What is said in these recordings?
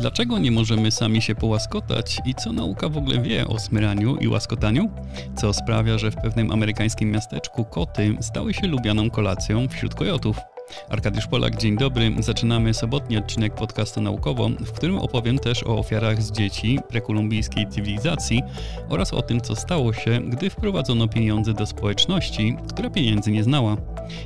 Dlaczego nie możemy sami się połaskotać i co nauka w ogóle wie o smyraniu i łaskotaniu? Co sprawia, że w pewnym amerykańskim miasteczku koty stały się lubianą kolacją wśród kojotów? Arkadiusz Polak, dzień dobry. Zaczynamy sobotni odcinek podcastu Naukowo, w którym opowiem też o ofiarach z dzieci prekolumbijskiej cywilizacji oraz o tym, co stało się, gdy wprowadzono pieniądze do społeczności, która pieniędzy nie znała.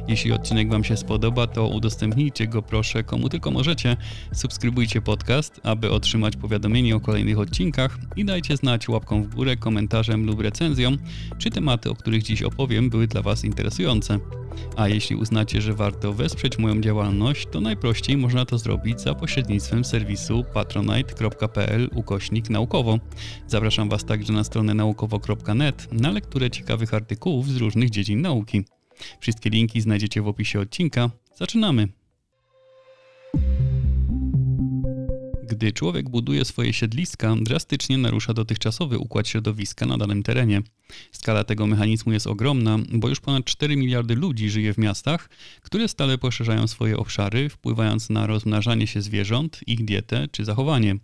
Jeśli odcinek Wam się spodoba, to udostępnijcie go proszę komu tylko możecie. Subskrybujcie podcast, aby otrzymać powiadomienie o kolejnych odcinkach i dajcie znać łapką w górę, komentarzem lub recenzją, czy tematy, o których dziś opowiem, były dla Was interesujące. A jeśli uznacie, że warto wesprzeć moją działalność, to najprościej można to zrobić za pośrednictwem serwisu patronite.pl ukośnik naukowo. Zapraszam Was także na stronę naukowo.net na lekturę ciekawych artykułów z różnych dziedzin nauki. Wszystkie linki znajdziecie w opisie odcinka. Zaczynamy! Gdy człowiek buduje swoje siedliska, drastycznie narusza dotychczasowy układ środowiska na danym terenie. Skala tego mechanizmu jest ogromna, bo już ponad 4 miliardy ludzi żyje w miastach, które stale poszerzają swoje obszary, wpływając na rozmnażanie się zwierząt, ich dietę czy zachowanie.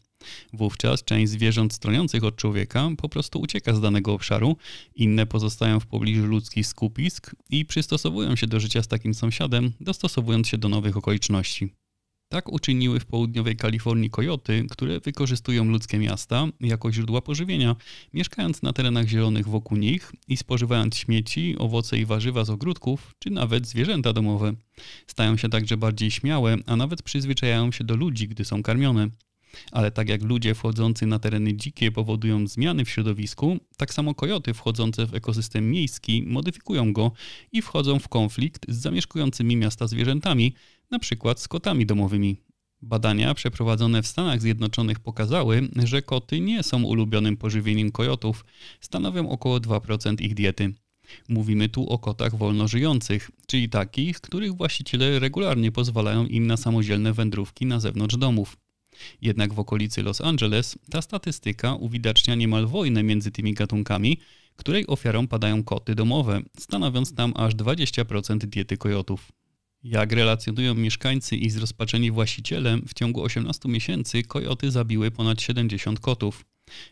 Wówczas część zwierząt stroniących od człowieka po prostu ucieka z danego obszaru, inne pozostają w pobliżu ludzkich skupisk i przystosowują się do życia z takim sąsiadem, dostosowując się do nowych okoliczności. Tak uczyniły w południowej Kalifornii kojoty, które wykorzystują ludzkie miasta jako źródła pożywienia, mieszkając na terenach zielonych wokół nich i spożywając śmieci, owoce i warzywa z ogródków, czy nawet zwierzęta domowe. Stają się także bardziej śmiałe, a nawet przyzwyczajają się do ludzi, gdy są karmione. Ale tak jak ludzie wchodzący na tereny dzikie powodują zmiany w środowisku, tak samo kojoty wchodzące w ekosystem miejski modyfikują go i wchodzą w konflikt z zamieszkującymi miasta zwierzętami, przykład z kotami domowymi. Badania przeprowadzone w Stanach Zjednoczonych pokazały, że koty nie są ulubionym pożywieniem kojotów, stanowią około 2% ich diety. Mówimy tu o kotach wolno żyjących, czyli takich, których właściciele regularnie pozwalają im na samodzielne wędrówki na zewnątrz domów. Jednak w okolicy Los Angeles ta statystyka uwidacznia niemal wojnę między tymi gatunkami, której ofiarą padają koty domowe, stanowiąc tam aż 20% diety kojotów. Jak relacjonują mieszkańcy i zrozpaczeni właściciele, w ciągu 18 miesięcy kojoty zabiły ponad 70 kotów.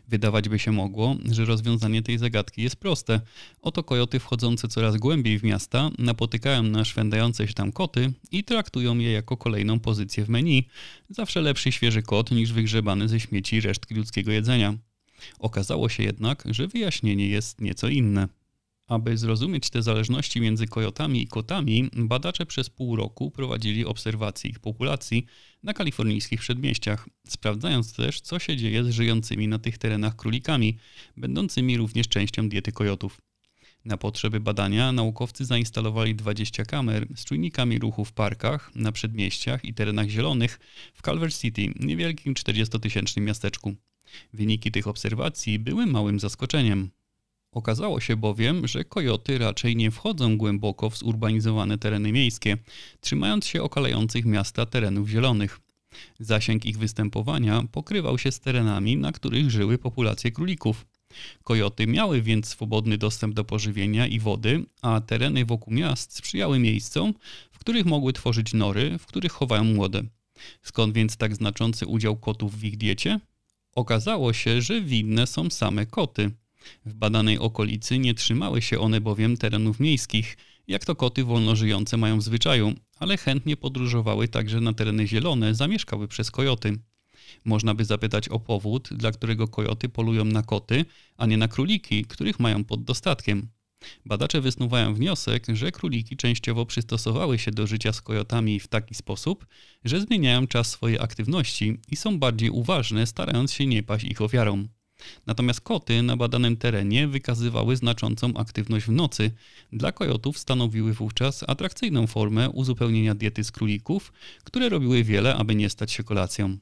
Wydawać by się mogło, że rozwiązanie tej zagadki jest proste. Oto kojoty wchodzące coraz głębiej w miasta napotykają na szwendające się tam koty i traktują je jako kolejną pozycję w menu. Zawsze lepszy świeży kot niż wygrzebany ze śmieci resztki ludzkiego jedzenia. Okazało się jednak, że wyjaśnienie jest nieco inne. Aby zrozumieć te zależności między kojotami i kotami, badacze przez pół roku prowadzili obserwacje ich populacji na kalifornijskich przedmieściach, sprawdzając też, co się dzieje z żyjącymi na tych terenach królikami, będącymi również częścią diety kojotów. Na potrzeby badania naukowcy zainstalowali 20 kamer z czujnikami ruchu w parkach, na przedmieściach i terenach zielonych w Culver City, niewielkim 40-tysięcznym miasteczku. Wyniki tych obserwacji były małym zaskoczeniem. Okazało się bowiem, że kojoty raczej nie wchodzą głęboko w zurbanizowane tereny miejskie, trzymając się okalających miasta terenów zielonych. Zasięg ich występowania pokrywał się z terenami, na których żyły populacje królików. Kojoty miały więc swobodny dostęp do pożywienia i wody, a tereny wokół miast sprzyjały miejscom, w których mogły tworzyć nory, w których chowają młode. Skąd więc tak znaczący udział kotów w ich diecie? Okazało się, że winne są same koty. W badanej okolicy nie trzymały się one bowiem terenów miejskich, jak to koty wolno żyjące mają w zwyczaju, ale chętnie podróżowały także na tereny zielone zamieszkały przez kojoty. Można by zapytać o powód, dla którego kojoty polują na koty, a nie na króliki, których mają pod dostatkiem. Badacze wysnuwają wniosek, że króliki częściowo przystosowały się do życia z kojotami w taki sposób, że zmieniają czas swojej aktywności i są bardziej uważne, starając się nie paść ich ofiarą. Natomiast koty na badanym terenie wykazywały znaczącą aktywność w nocy. Dla kojotów stanowiły wówczas atrakcyjną formę uzupełnienia diety z królików, które robiły wiele, aby nie stać się kolacją.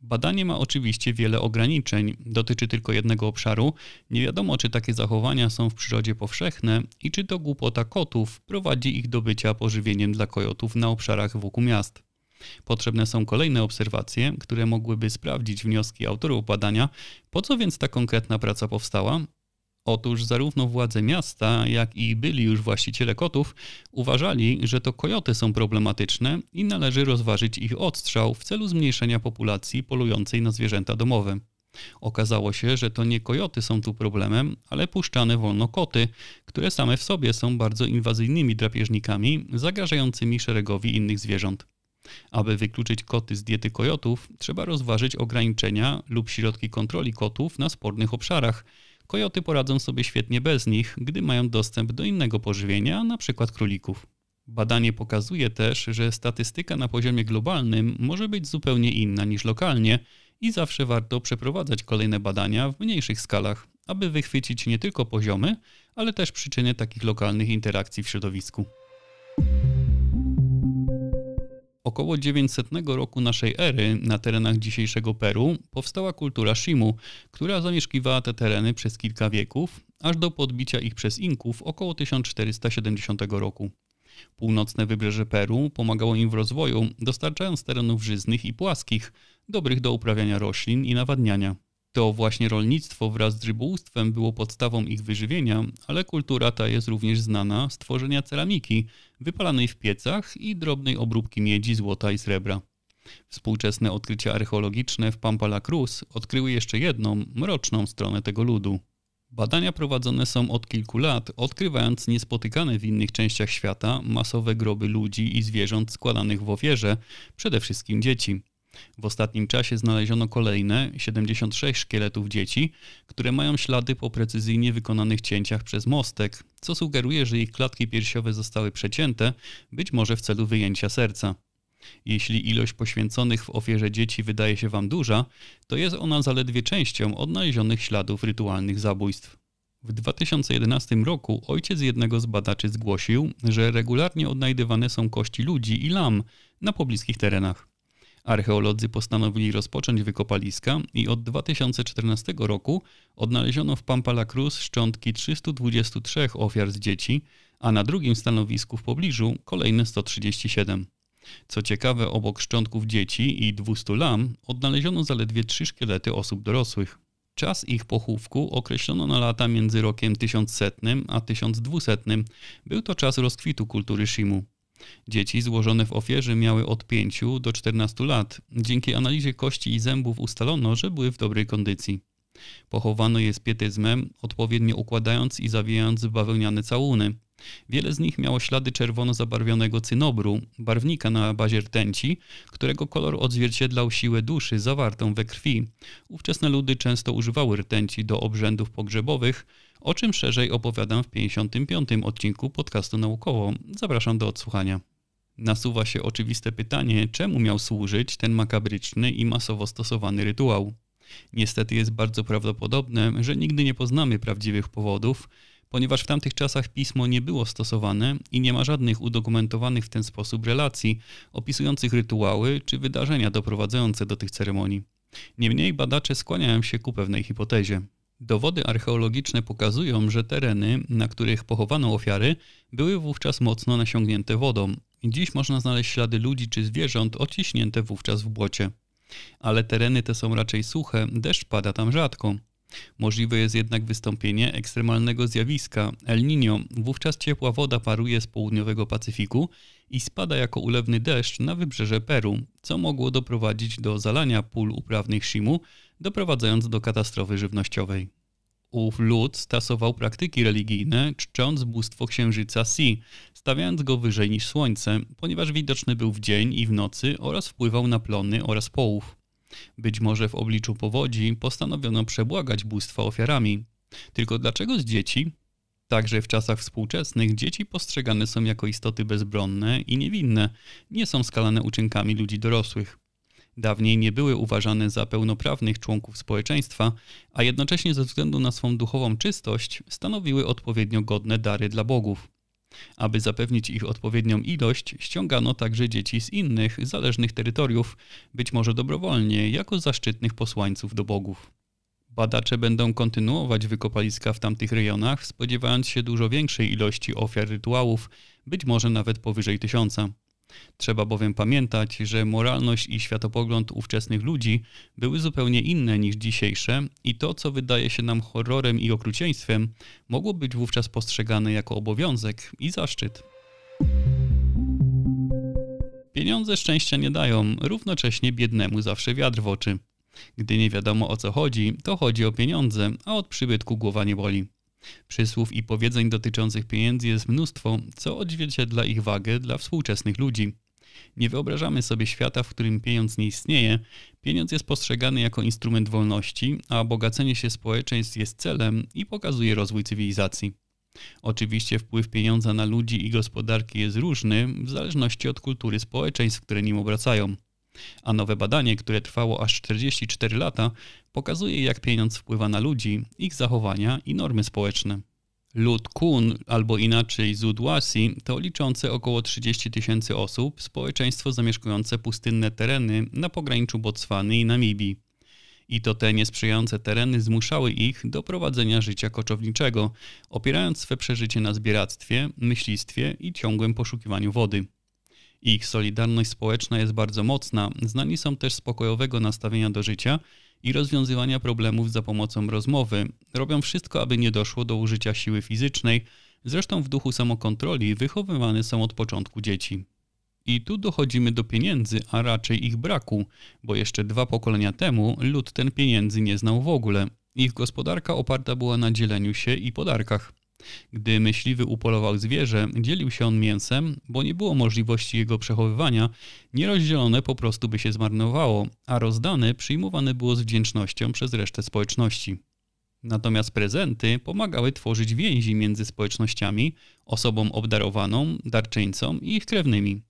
Badanie ma oczywiście wiele ograniczeń, dotyczy tylko jednego obszaru. Nie wiadomo, czy takie zachowania są w przyrodzie powszechne i czy to głupota kotów prowadzi ich do bycia pożywieniem dla kojotów na obszarach wokół miast. Potrzebne są kolejne obserwacje, które mogłyby sprawdzić wnioski autorów badania, po co więc ta konkretna praca powstała. Otóż zarówno władze miasta, jak i byli już właściciele kotów uważali, że to kojoty są problematyczne i należy rozważyć ich odstrzał w celu zmniejszenia populacji polującej na zwierzęta domowe. Okazało się, że to nie kojoty są tu problemem, ale puszczane wolno koty, które same w sobie są bardzo inwazyjnymi drapieżnikami zagrażającymi szeregowi innych zwierząt. Aby wykluczyć koty z diety kojotów, trzeba rozważyć ograniczenia lub środki kontroli kotów na spornych obszarach. Kojoty poradzą sobie świetnie bez nich, gdy mają dostęp do innego pożywienia, np. królików. Badanie pokazuje też, że statystyka na poziomie globalnym może być zupełnie inna niż lokalnie i zawsze warto przeprowadzać kolejne badania w mniejszych skalach, aby wychwycić nie tylko poziomy, ale też przyczyny takich lokalnych interakcji w środowisku. Około 900 roku naszej ery na terenach dzisiejszego Peru powstała kultura Shimu, która zamieszkiwała te tereny przez kilka wieków, aż do podbicia ich przez Inków około 1470 roku. Północne wybrzeże Peru pomagało im w rozwoju, dostarczając terenów żyznych i płaskich, dobrych do uprawiania roślin i nawadniania. To właśnie rolnictwo wraz z rybołówstwem było podstawą ich wyżywienia, ale kultura ta jest również znana z tworzenia ceramiki, wypalanej w piecach i drobnej obróbki miedzi, złota i srebra. Współczesne odkrycia archeologiczne w Pampa la Cruz odkryły jeszcze jedną, mroczną stronę tego ludu. Badania prowadzone są od kilku lat, odkrywając niespotykane w innych częściach świata masowe groby ludzi i zwierząt składanych w ofierze, przede wszystkim dzieci. W ostatnim czasie znaleziono kolejne 76 szkieletów dzieci, które mają ślady po precyzyjnie wykonanych cięciach przez mostek, co sugeruje, że ich klatki piersiowe zostały przecięte, być może w celu wyjęcia serca. Jeśli ilość poświęconych w ofierze dzieci wydaje się Wam duża, to jest ona zaledwie częścią odnalezionych śladów rytualnych zabójstw. W 2011 roku ojciec jednego z badaczy zgłosił, że regularnie odnajdywane są kości ludzi i lam na pobliskich terenach. Archeolodzy postanowili rozpocząć wykopaliska i od 2014 roku odnaleziono w Pampa la Cruz szczątki 323 ofiar z dzieci, a na drugim stanowisku w pobliżu kolejne 137. Co ciekawe, obok szczątków dzieci i 200 lam odnaleziono zaledwie trzy szkielety osób dorosłych. Czas ich pochówku określono na lata między rokiem 1100 a 1200. Był to czas rozkwitu kultury Shimu. Dzieci złożone w ofierze miały od 5 do 14 lat. Dzięki analizie kości i zębów ustalono, że były w dobrej kondycji. Pochowano je z pietyzmem, odpowiednio układając i zawijając bawełniane całuny. Wiele z nich miało ślady czerwono zabarwionego cynobru, barwnika na bazie rtęci, którego kolor odzwierciedlał siłę duszy zawartą we krwi. Ówczesne ludy często używały rtęci do obrzędów pogrzebowych, o czym szerzej opowiadam w 55. odcinku podcastu naukowo. Zapraszam do odsłuchania. Nasuwa się oczywiste pytanie, czemu miał służyć ten makabryczny i masowo stosowany rytuał. Niestety jest bardzo prawdopodobne, że nigdy nie poznamy prawdziwych powodów, ponieważ w tamtych czasach pismo nie było stosowane i nie ma żadnych udokumentowanych w ten sposób relacji opisujących rytuały czy wydarzenia doprowadzające do tych ceremonii. Niemniej badacze skłaniają się ku pewnej hipotezie. Dowody archeologiczne pokazują, że tereny, na których pochowano ofiary, były wówczas mocno nasiągnięte wodą. Dziś można znaleźć ślady ludzi czy zwierząt odciśnięte wówczas w błocie. Ale tereny te są raczej suche, deszcz pada tam rzadko. Możliwe jest jednak wystąpienie ekstremalnego zjawiska El Niño. Wówczas ciepła woda paruje z południowego Pacyfiku i spada jako ulewny deszcz na wybrzeże Peru, co mogło doprowadzić do zalania pól uprawnych Shimu, doprowadzając do katastrofy żywnościowej. Ów lud stosował praktyki religijne, czcząc bóstwo księżyca Si, stawiając go wyżej niż słońce, ponieważ widoczny był w dzień i w nocy oraz wpływał na plony oraz połów. Być może w obliczu powodzi postanowiono przebłagać bóstwa ofiarami. Tylko dlaczego z dzieci? Także w czasach współczesnych dzieci postrzegane są jako istoty bezbronne i niewinne, nie są skalane uczynkami ludzi dorosłych. Dawniej nie były uważane za pełnoprawnych członków społeczeństwa, a jednocześnie ze względu na swą duchową czystość stanowiły odpowiednio godne dary dla bogów. Aby zapewnić ich odpowiednią ilość, ściągano także dzieci z innych, zależnych terytoriów, być może dobrowolnie, jako zaszczytnych posłańców do bogów. Badacze będą kontynuować wykopaliska w tamtych rejonach, spodziewając się dużo większej ilości ofiar rytuałów, być może nawet powyżej tysiąca. Trzeba bowiem pamiętać, że moralność i światopogląd ówczesnych ludzi były zupełnie inne niż dzisiejsze i to, co wydaje się nam horrorem i okrucieństwem, mogło być wówczas postrzegane jako obowiązek i zaszczyt. Pieniądze szczęścia nie dają, równocześnie biednemu zawsze wiatr w oczy. Gdy nie wiadomo o co chodzi, to chodzi o pieniądze, a od przybytku głowa nie boli. Przysłów i powiedzeń dotyczących pieniędzy jest mnóstwo, co odzwierciedla ich wagę dla współczesnych ludzi. Nie wyobrażamy sobie świata, w którym pieniądz nie istnieje. Pieniądz jest postrzegany jako instrument wolności, a bogacenie się społeczeństw jest celem i pokazuje rozwój cywilizacji. Oczywiście wpływ pieniądza na ludzi i gospodarki jest różny w zależności od kultury społeczeństw, które nim obracają. A nowe badanie, które trwało aż 44 lata, pokazuje jak pieniądz wpływa na ludzi, ich zachowania i normy społeczne. Lud Kun, albo inaczej Zudwasi, to liczące około 30 tysięcy osób społeczeństwo zamieszkujące pustynne tereny na pograniczu Botswany i Namibii. I to te niesprzyjające tereny zmuszały ich do prowadzenia życia koczowniczego, opierając swe przeżycie na zbieractwie, myślistwie i ciągłym poszukiwaniu wody. Ich solidarność społeczna jest bardzo mocna, znani są też spokojowego nastawienia do życia i rozwiązywania problemów za pomocą rozmowy. Robią wszystko, aby nie doszło do użycia siły fizycznej, zresztą w duchu samokontroli wychowywane są od początku dzieci. I tu dochodzimy do pieniędzy, a raczej ich braku, bo jeszcze dwa pokolenia temu lud ten pieniędzy nie znał w ogóle. Ich gospodarka oparta była na dzieleniu się i podarkach. Gdy myśliwy upolował zwierzę, dzielił się on mięsem, bo nie było możliwości jego przechowywania, nierozdzielone po prostu by się zmarnowało, a rozdane przyjmowane było z wdzięcznością przez resztę społeczności. Natomiast prezenty pomagały tworzyć więzi między społecznościami, osobą obdarowaną, darczyńcą i ich krewnymi.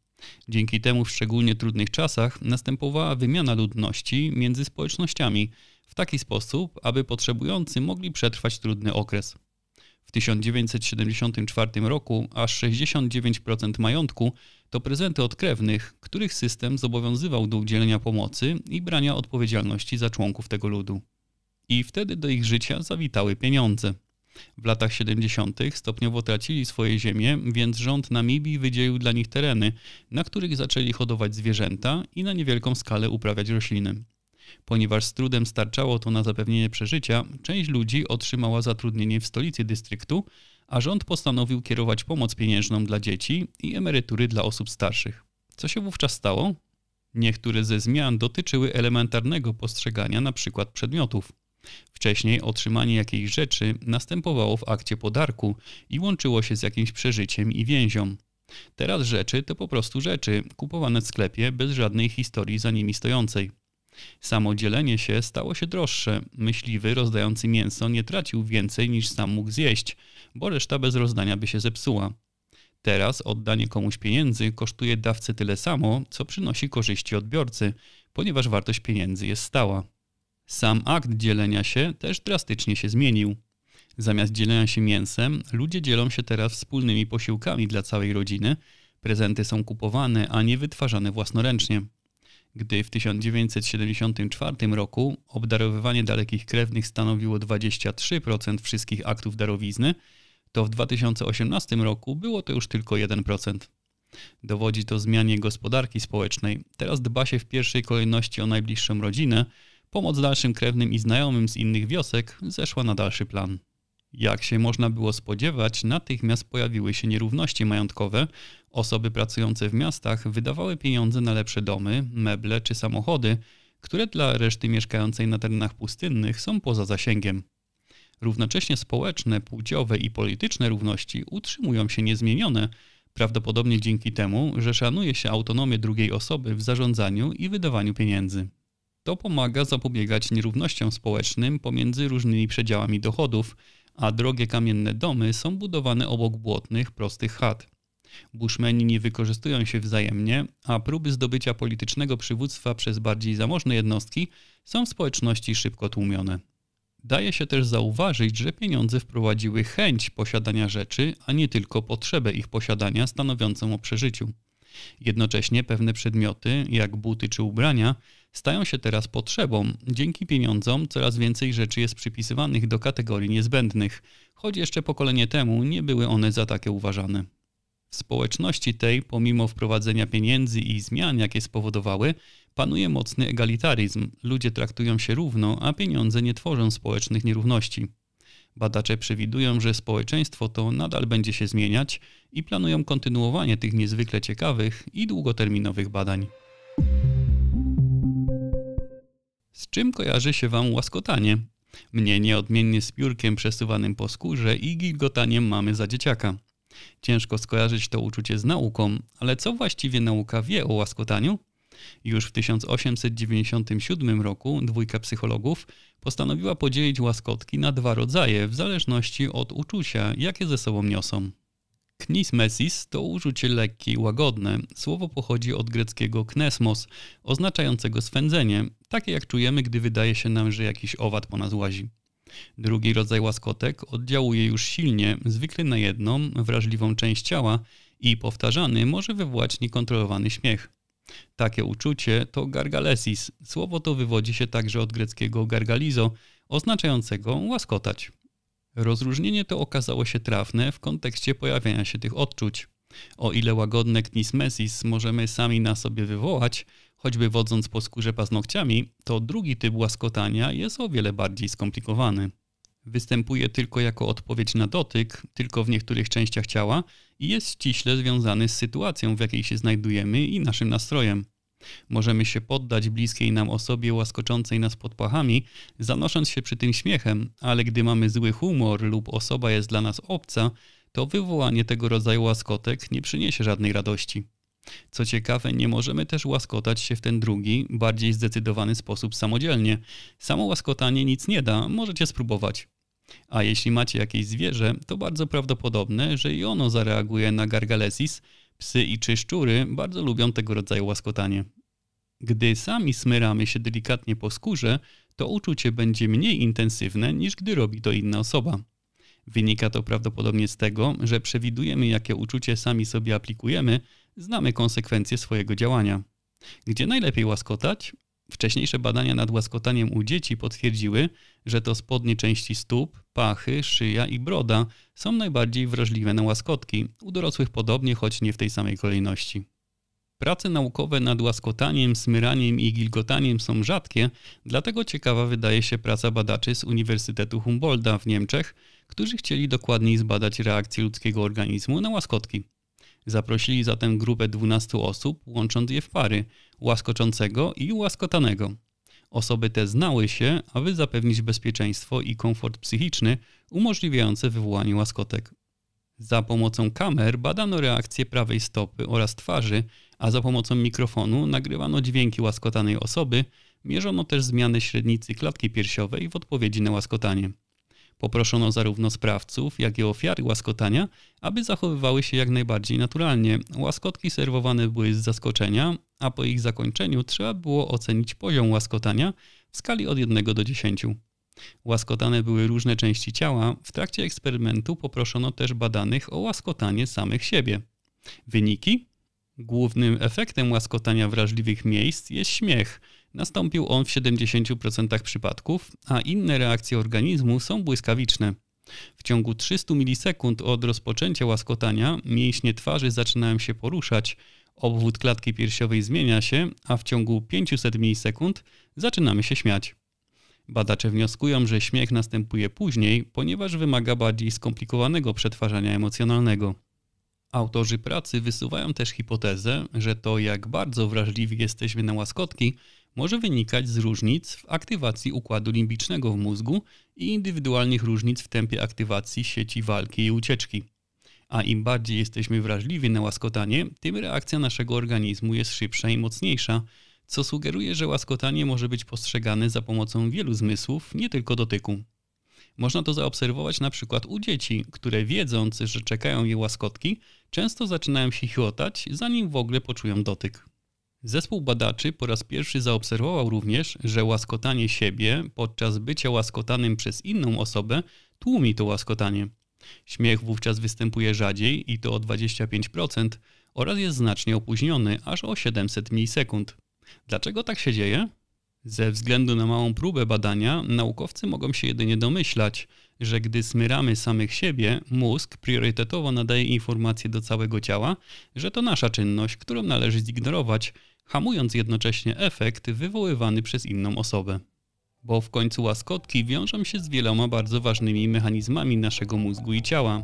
Dzięki temu w szczególnie trudnych czasach następowała wymiana ludności między społecznościami w taki sposób, aby potrzebujący mogli przetrwać trudny okres. W 1974 roku aż 69% majątku to prezenty od krewnych, których system zobowiązywał do udzielenia pomocy i brania odpowiedzialności za członków tego ludu. I wtedy do ich życia zawitały pieniądze. W latach 70. stopniowo tracili swoje ziemie, więc rząd Namibii wydzielił dla nich tereny, na których zaczęli hodować zwierzęta i na niewielką skalę uprawiać rośliny. Ponieważ z trudem starczało to na zapewnienie przeżycia, część ludzi otrzymała zatrudnienie w stolicy dystryktu, a rząd postanowił kierować pomoc pieniężną dla dzieci i emerytury dla osób starszych. Co się wówczas stało? Niektóre ze zmian dotyczyły elementarnego postrzegania np. przedmiotów. Wcześniej otrzymanie jakiejś rzeczy następowało w akcie podarku i łączyło się z jakimś przeżyciem i więzią. Teraz rzeczy to po prostu rzeczy, kupowane w sklepie bez żadnej historii za nimi stojącej. Samo dzielenie się stało się droższe. Myśliwy rozdający mięso nie tracił więcej niż sam mógł zjeść, bo reszta bez rozdania by się zepsuła. Teraz oddanie komuś pieniędzy kosztuje dawcy tyle samo, co przynosi korzyści odbiorcy, ponieważ wartość pieniędzy jest stała. Sam akt dzielenia się też drastycznie się zmienił. Zamiast dzielenia się mięsem, ludzie dzielą się teraz wspólnymi posiłkami dla całej rodziny. Prezenty są kupowane, a nie wytwarzane własnoręcznie. Gdy w 1974 roku obdarowywanie dalekich krewnych stanowiło 23% wszystkich aktów darowizny, to w 2018 roku było to już tylko 1%. Dowodzi to zmianie gospodarki społecznej. Teraz dba się w pierwszej kolejności o najbliższą rodzinę, Pomoc dalszym krewnym i znajomym z innych wiosek zeszła na dalszy plan. Jak się można było spodziewać, natychmiast pojawiły się nierówności majątkowe. Osoby pracujące w miastach wydawały pieniądze na lepsze domy, meble czy samochody, które dla reszty mieszkającej na terenach pustynnych są poza zasięgiem. Równocześnie społeczne, płciowe i polityczne równości utrzymują się niezmienione, prawdopodobnie dzięki temu, że szanuje się autonomię drugiej osoby w zarządzaniu i wydawaniu pieniędzy. To pomaga zapobiegać nierównościom społecznym pomiędzy różnymi przedziałami dochodów, a drogie kamienne domy są budowane obok błotnych, prostych chat. Bushmeni nie wykorzystują się wzajemnie, a próby zdobycia politycznego przywództwa przez bardziej zamożne jednostki są w społeczności szybko tłumione. Daje się też zauważyć, że pieniądze wprowadziły chęć posiadania rzeczy, a nie tylko potrzebę ich posiadania stanowiącą o przeżyciu. Jednocześnie pewne przedmioty, jak buty czy ubrania, stają się teraz potrzebą. Dzięki pieniądzom coraz więcej rzeczy jest przypisywanych do kategorii niezbędnych, choć jeszcze pokolenie temu nie były one za takie uważane. W społeczności tej, pomimo wprowadzenia pieniędzy i zmian, jakie spowodowały, panuje mocny egalitaryzm. Ludzie traktują się równo, a pieniądze nie tworzą społecznych nierówności. Badacze przewidują, że społeczeństwo to nadal będzie się zmieniać i planują kontynuowanie tych niezwykle ciekawych i długoterminowych badań. Z czym kojarzy się Wam łaskotanie? Mnie nieodmiennie z piórkiem przesuwanym po skórze i gilgotaniem mamy za dzieciaka. Ciężko skojarzyć to uczucie z nauką, ale co właściwie nauka wie o łaskotaniu? Już w 1897 roku dwójka psychologów postanowiła podzielić łaskotki na dwa rodzaje w zależności od uczucia, jakie ze sobą niosą. Knismesis to uczucie lekkie i łagodne. Słowo pochodzi od greckiego knesmos, oznaczającego swędzenie, takie jak czujemy, gdy wydaje się nam, że jakiś owad po nas łazi. Drugi rodzaj łaskotek oddziałuje już silnie, zwykle na jedną, wrażliwą część ciała i powtarzany może wywołać niekontrolowany śmiech. Takie uczucie to gargalesis. Słowo to wywodzi się także od greckiego gargalizo, oznaczającego łaskotać. Rozróżnienie to okazało się trafne w kontekście pojawiania się tych odczuć. O ile łagodne knismesis możemy sami na sobie wywołać, choćby wodząc po skórze paznokciami, to drugi typ łaskotania jest o wiele bardziej skomplikowany. Występuje tylko jako odpowiedź na dotyk, tylko w niektórych częściach ciała i jest ściśle związany z sytuacją, w jakiej się znajdujemy i naszym nastrojem. Możemy się poddać bliskiej nam osobie łaskoczącej nas pod pachami, zanosząc się przy tym śmiechem, ale gdy mamy zły humor lub osoba jest dla nas obca, to wywołanie tego rodzaju łaskotek nie przyniesie żadnej radości. Co ciekawe, nie możemy też łaskotać się w ten drugi, bardziej zdecydowany sposób samodzielnie. Samo łaskotanie nic nie da, możecie spróbować. A jeśli macie jakieś zwierzę, to bardzo prawdopodobne, że i ono zareaguje na gargalesis. Psy i czy szczury bardzo lubią tego rodzaju łaskotanie. Gdy sami smyramy się delikatnie po skórze, to uczucie będzie mniej intensywne niż gdy robi to inna osoba. Wynika to prawdopodobnie z tego, że przewidujemy, jakie uczucie sami sobie aplikujemy, znamy konsekwencje swojego działania. Gdzie najlepiej łaskotać? Wcześniejsze badania nad łaskotaniem u dzieci potwierdziły, że to spodnie części stóp, pachy, szyja i broda są najbardziej wrażliwe na łaskotki, u dorosłych podobnie, choć nie w tej samej kolejności. Prace naukowe nad łaskotaniem, smyraniem i gilgotaniem są rzadkie, dlatego ciekawa wydaje się praca badaczy z Uniwersytetu Humboldta w Niemczech, którzy chcieli dokładniej zbadać reakcję ludzkiego organizmu na łaskotki. Zaprosili zatem grupę 12 osób, łącząc je w pary łaskoczącego i łaskotanego. Osoby te znały się, aby zapewnić bezpieczeństwo i komfort psychiczny umożliwiające wywołanie łaskotek. Za pomocą kamer badano reakcję prawej stopy oraz twarzy, a za pomocą mikrofonu nagrywano dźwięki łaskotanej osoby, mierzono też zmiany średnicy klatki piersiowej w odpowiedzi na łaskotanie. Poproszono zarówno sprawców, jak i ofiary łaskotania, aby zachowywały się jak najbardziej naturalnie. Łaskotki serwowane były z zaskoczenia, a po ich zakończeniu trzeba było ocenić poziom łaskotania w skali od 1 do 10. Łaskotane były różne części ciała. W trakcie eksperymentu poproszono też badanych o łaskotanie samych siebie. Wyniki? Głównym efektem łaskotania wrażliwych miejsc jest śmiech – Nastąpił on w 70% przypadków, a inne reakcje organizmu są błyskawiczne. W ciągu 300 milisekund od rozpoczęcia łaskotania mięśnie twarzy zaczynają się poruszać, obwód klatki piersiowej zmienia się, a w ciągu 500 milisekund zaczynamy się śmiać. Badacze wnioskują, że śmiech następuje później, ponieważ wymaga bardziej skomplikowanego przetwarzania emocjonalnego. Autorzy pracy wysuwają też hipotezę, że to jak bardzo wrażliwi jesteśmy na łaskotki może wynikać z różnic w aktywacji układu limbicznego w mózgu i indywidualnych różnic w tempie aktywacji sieci walki i ucieczki. A im bardziej jesteśmy wrażliwi na łaskotanie, tym reakcja naszego organizmu jest szybsza i mocniejsza, co sugeruje, że łaskotanie może być postrzegane za pomocą wielu zmysłów, nie tylko dotyku. Można to zaobserwować na przykład u dzieci, które wiedząc, że czekają je łaskotki, często zaczynają się chichotać, zanim w ogóle poczują dotyk. Zespół badaczy po raz pierwszy zaobserwował również, że łaskotanie siebie podczas bycia łaskotanym przez inną osobę tłumi to łaskotanie. Śmiech wówczas występuje rzadziej i to o 25% oraz jest znacznie opóźniony, aż o 700 milisekund. Dlaczego tak się dzieje? Ze względu na małą próbę badania, naukowcy mogą się jedynie domyślać, że gdy smyramy samych siebie, mózg priorytetowo nadaje informacje do całego ciała, że to nasza czynność, którą należy zignorować, hamując jednocześnie efekt wywoływany przez inną osobę. Bo w końcu łaskotki wiążą się z wieloma bardzo ważnymi mechanizmami naszego mózgu i ciała.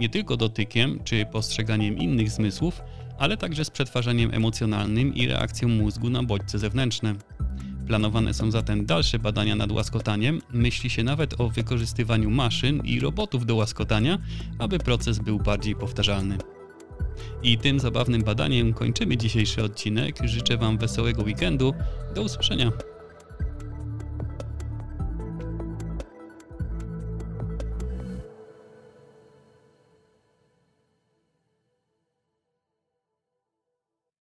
Nie tylko dotykiem czy postrzeganiem innych zmysłów, ale także z przetwarzaniem emocjonalnym i reakcją mózgu na bodźce zewnętrzne. Planowane są zatem dalsze badania nad łaskotaniem. Myśli się nawet o wykorzystywaniu maszyn i robotów do łaskotania, aby proces był bardziej powtarzalny. I tym zabawnym badaniem kończymy dzisiejszy odcinek. Życzę Wam wesołego weekendu. Do usłyszenia.